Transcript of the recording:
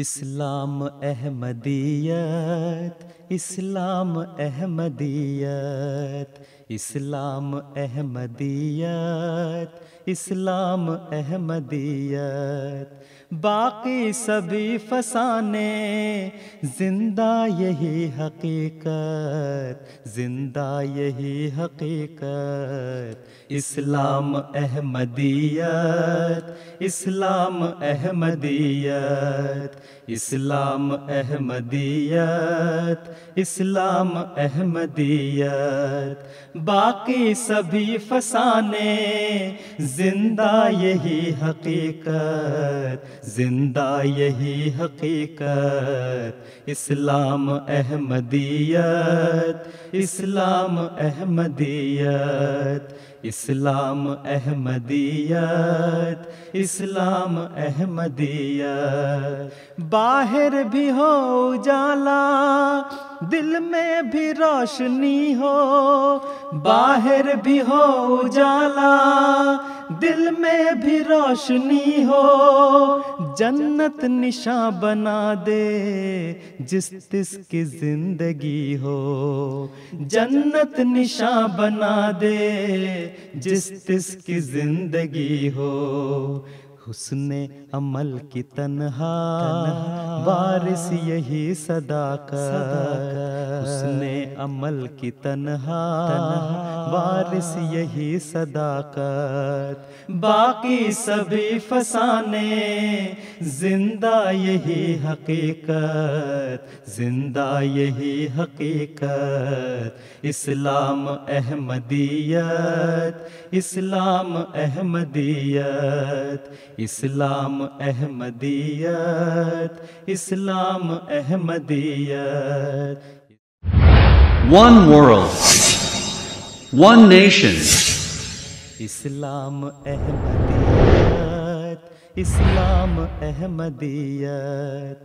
इस्लाम अहमदियत इस्लाम अहमदियत इस्लाम अहमदियत इस्लाम अहमदियत। बाकी सभी फसाने, ज़िंदा यही हकीकत, ज़िंदा यही हकीकत। इस्लाम अहमदियत इस्लाम अहमदियत इस्लाम अहमदियत इस्लाम अहमदियत। बाकी सभी फसाने, ज़िंदा यही हकीकत, ज़िंदा यही हकीकत। इस्लाम अहमदियत इस्लाम अहमदियत। इस्लाम अहमदियत इस्लाम अहमदियत। बाहर भी हो उजाला, दिल में भी रोशनी हो, बाहर भी हो उजाला, दिल में भी रोशनी हो। जन्नत निशा बना दे जिस तिस की ज़िंदगी हो। जन्नत निशा बना दे जिस तिस की ज़िंदगी हो। हुस्न अमल की तनहा। बारिश यही सदा का हुस्न अमल की तनहा। बारिश यही सदाकत। बाकी सभी फसाने। ज़िंदा यही हकीकत। ज़िंदा यही हकीकत। इस्लाम अहमदियत। इस्लाम अहमदियत। इस्लाम अहमदियत। इस्लाम Ahmadiyyat. One world, one nation. Islam Ahmadiyat, Islam Ahmadiyat.